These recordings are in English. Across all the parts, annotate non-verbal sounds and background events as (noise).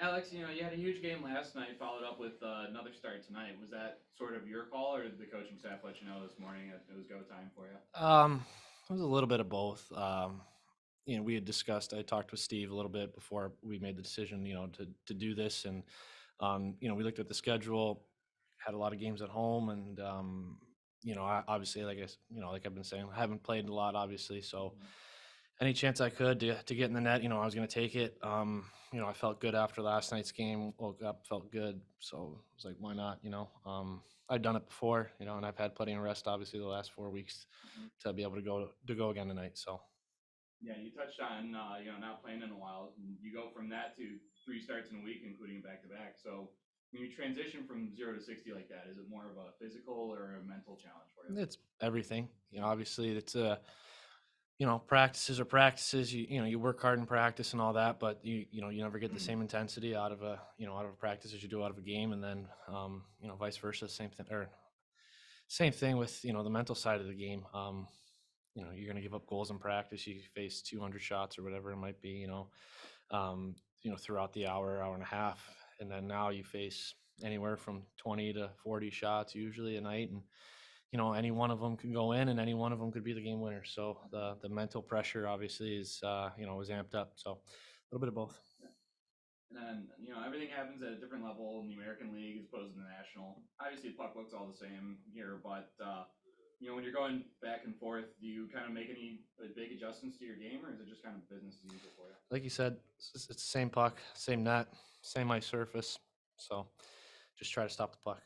Alex, you know, you had a huge game last night, followed up with uh, another start tonight. Was that sort of your call, or did the coaching staff let you know this morning that it was go time for you? Um, it was a little bit of both. Um, you know, we had discussed. I talked with Steve a little bit before we made the decision. You know, to to do this, and um, you know, we looked at the schedule, had a lot of games at home, and um, you know, I, obviously, like I, you know, like I've been saying, I haven't played a lot, obviously. So, any chance I could to to get in the net, you know, I was going to take it. Um, you know, I felt good after last night's game. Woke up, felt good. So I was like, why not? You know, um, I've done it before, you know, and I've had plenty of rest, obviously, the last four weeks Mhm. to be able to go to go again tonight. So Yeah, you touched on uh, you know not playing in a while. You go from that to three starts in a week, including back to back. So when you transition from zero to sixty like that, is it more of a physical or a mental challenge for you? it's everything. You know, obviously, it's a you know practices are practices. You you know you work hard in practice and all that, but you you know you never get the same intensity out of a you know out of a practice as you do out of a game, and then um, you know vice versa. Same thing or same thing with you know the mental side of the game. Um, you know you're going to give up goals in practice. You face 200 shots or whatever it might be. You know, um, you know throughout the hour, hour and a half, and then now you face anywhere from 20 to 40 shots usually a night, and you know any one of them can go in, and any one of them could be the game winner. So the the mental pressure obviously is uh, you know is amped up. So a little bit of both. And then, you know, everything happens at a different level in the American League as opposed to the National. Obviously, the puck looks all the same here, but, uh, you know, when you're going back and forth, do you kind of make any big adjustments to your game, or is it just kind of business as usual for you? Like you said, it's, it's the same puck, same net, same ice surface. So just try to stop the puck.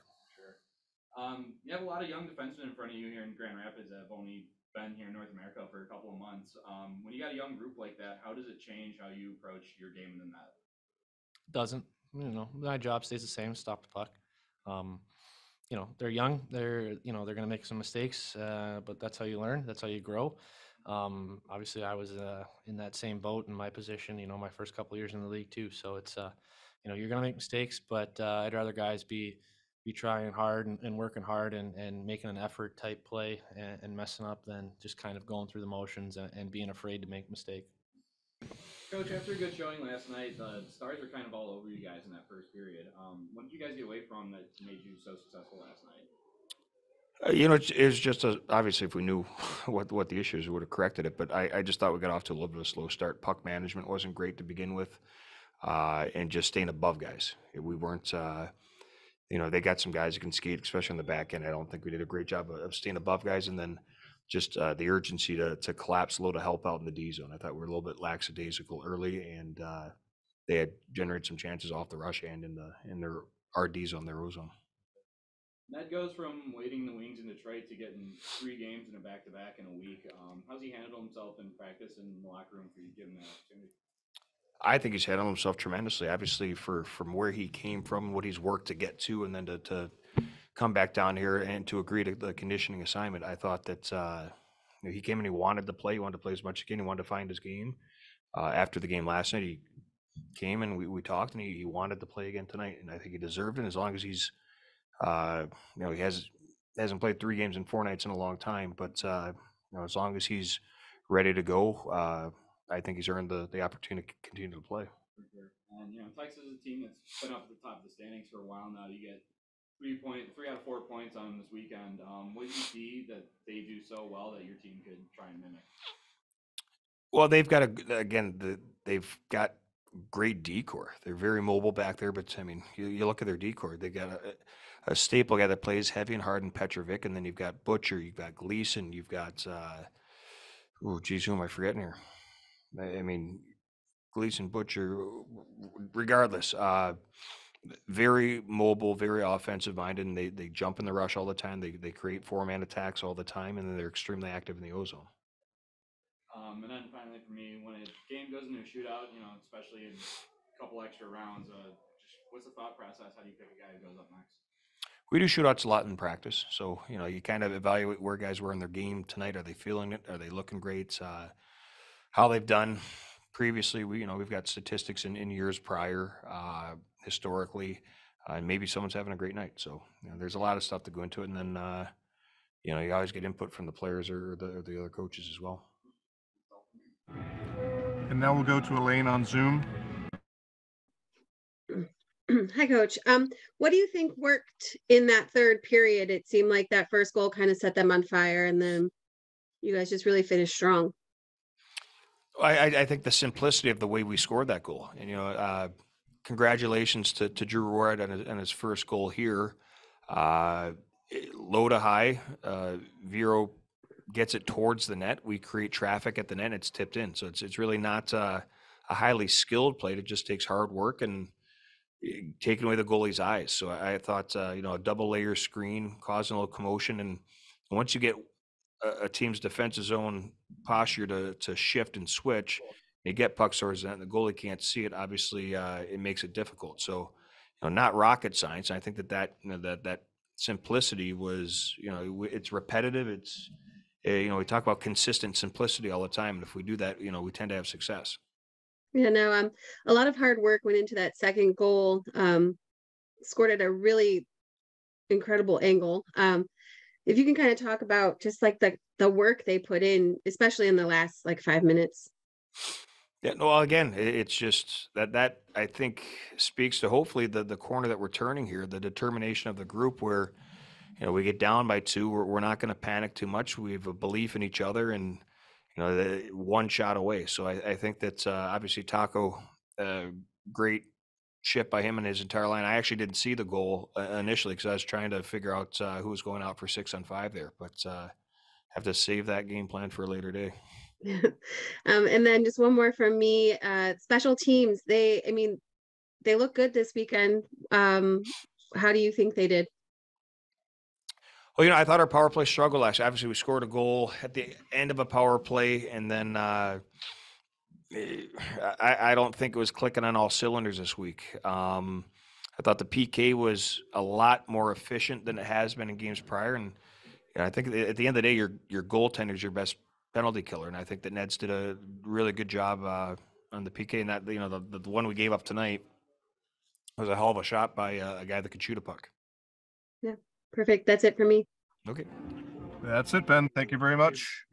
Um, you have a lot of young defensemen in front of you here in Grand Rapids that have only been here in North America for a couple of months. Um, when you got a young group like that, how does it change how you approach your game in the net? doesn't. You know, my job stays the same: stop the puck. Um, you know, they're young. They're you know they're gonna make some mistakes, uh, but that's how you learn. That's how you grow. Um, obviously, I was uh, in that same boat in my position. You know, my first couple years in the league too. So it's uh, you know, you're gonna make mistakes, but uh, I'd rather guys be be trying hard and, and working hard and, and making an effort type play and, and messing up than just kind of going through the motions and, and being afraid to make mistake. Coach, after a good showing last night, the stars were kind of all over you guys in that first period. Um, what did you guys get away from that made you so successful last night? Uh, You know, it's, it's just a, obviously if we knew (laughs) what what the issues we would have corrected it. But I, I just thought we got off to a little bit of a slow start. Puck management wasn't great to begin with, uh, and just staying above guys. We weren't, uh, you know, they got some guys who can skate, especially on the back end. I don't think we did a great job of, staying above guys, and then just uh, the urgency to to collapse low to help out in the D zone. I thought we were a little bit lackadaisical early, and uh, they had generated some chances off the rush and in the in their our D zone, their O zone. Ned goes from waiting the wings in Detroit to getting three games in a back to back in a week. Um, how's he handled himself in practice and in the locker room for you to give him that opportunity? I think he's handled himself tremendously. Obviously, for from where he came from, what he's worked to get to, and then to, to come back down here and to agree to the conditioning assignment. I thought that uh, you know, he came and he wanted to play. He wanted to play as much as he can. He wanted to find his game. Uh, after the game last night, he came and we, we talked, and he, he wanted to play again tonight. And I think he deserved it. As long as he's, uh, you know, he has hasn't played three games in four nights in a long time, but uh, you know, as long as he's ready to go, uh, I think he's earned the, the opportunity to continue to play. For sure. And you know, Texas is a team that's been up at the top of the standings for a while now. You get three point, three out of four points on them this weekend. Um, what do you see that they do so well that your team could try and mimic? Well, they've got a again. The, they've got great D corps. They're very mobile back there. But I mean, you, you look at their D corps. They got a, a staple guy that plays heavy and hard in Petrovic, and then you've got Butcher, you've got Gleason, you've got uh, oh geez, who am I forgetting here? I, mean, Gleason, Butcher. Regardless, uh, very mobile, very offensive minded, and they they jump in the rush all the time. They they create four man attacks all the time, and then they're extremely active in the O zone. Um, and then finally for me, when a game goes into a shootout, you know, especially in a couple extra rounds, uh, just what's the thought process? How do you pick a guy who goes up next? We do shootouts a lot in practice, so you know you kind of evaluate where guys were in their game tonight. Are they feeling it? Are they looking great? Uh, how they've done previously? We you know we've got statistics in, in years prior, uh, historically, uh, and maybe someone's having a great night. So you know, there's a lot of stuff to go into it, and then uh, you know you always get input from the players or the, or the other coaches as well. And now we'll go to Elaine on Zoom. (clears throat) Hi, Coach. Um, what do you think worked in that third period? It seemed like that first goal kind of set them on fire, and then you guys just really finished strong. I, I, think the simplicity of the way we scored that goal, and you know, uh, congratulations to, to Drew Worrad on his, first goal here. Uh, low to high, uh, Viro gets it towards the net. We create traffic at the net. It's tipped in, so it's it's really not uh, a highly skilled play. It just takes hard work and eh, taking away the goalie's eyes. So I, I thought, uh, you know, a double layer screen causing a little commotion, and once you get a, a team's defensive zone posture to to shift and switch, you get puck that, and the goalie can't see it. Obviously, uh, it makes it difficult. So, you know, not rocket science. I think that that you know, that that simplicity was, you know, it's repetitive. It's uh, you know, we talk about consistent simplicity all the time, and if we do that, you know, we tend to have success. Yeah, no, um, a lot of hard work went into that second goal. Um, scored at a really incredible angle. Um, if you can kind of talk about just like the the work they put in, especially in the last like five minutes. Yeah, no, again, it's just that that I think speaks to hopefully the the corner that we're turning here, the determination of the group where you know we get down by two, we're, we're not going to panic too much. We have a belief in each other, and you know, the, one shot away. So I, I think that uh, obviously Taro, uh, great ship by him and his entire line. I actually didn't see the goal uh, initially because I was trying to figure out uh, who was going out for six on five there, but uh, have to save that game plan for a later day. (laughs) um, and then just one more from me. Uh, special teams. They, I mean, they look good this weekend. Um, how do you think they did? Well, you know, I thought our power play struggled. Actually, obviously, we scored a goal at the end of a power play, and then uh, I, I don't think it was clicking on all cylinders this week. Um, I thought the PK was a lot more efficient than it has been in games prior, and you know, I think at the end of the day, your your goaltender is your best penalty killer, and I think that Neds did a really good job uh, on the PK. And that you know, the, the one we gave up tonight was a hell of a shot by uh, a guy that could shoot a puck. Yeah, perfect. That's it for me. Okay. That's it, Ben. Thank you very much.